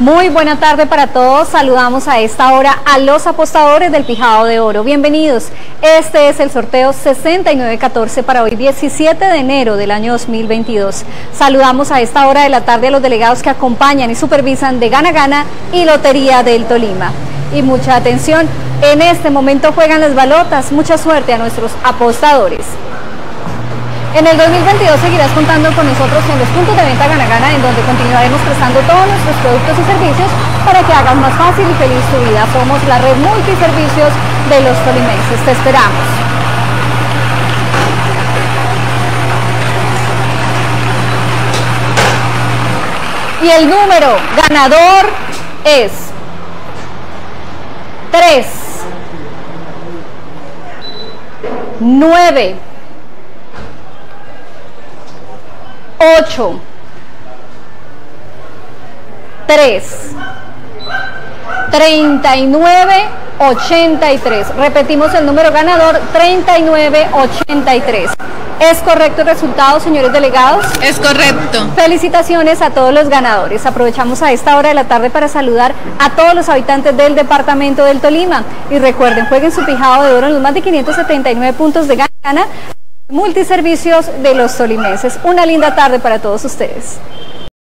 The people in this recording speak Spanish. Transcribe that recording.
Muy buena tarde para todos. Saludamos a esta hora a los apostadores del Pijado de Oro. Bienvenidos. Este es el sorteo 6914 para hoy 17 de enero del año 2022. Saludamos a esta hora de la tarde a los delegados que acompañan y supervisan de Gana Gana y Lotería del Tolima. Y mucha atención, en este momento juegan las balotas. Mucha suerte a nuestros apostadores. En el 2022 seguirás contando con nosotros en los puntos de venta Gana Gana, en donde continuaremos prestando todos nuestros productos y servicios para que hagas más fácil y feliz tu vida. Somos la red multiservicios de los tolimenses. Te esperamos. Y el número ganador es 3, 9, 8, 3, 39, 83. Repetimos el número ganador, 39, 83. ¿Es correcto el resultado, señores delegados? Es correcto. Felicitaciones a todos los ganadores. Aprovechamos a esta hora de la tarde para saludar a todos los habitantes del departamento del Tolima. Y recuerden, jueguen su pijado de oro en los más de 579 puntos de gana multiservicios de los tolimenses. Una linda tarde para todos ustedes.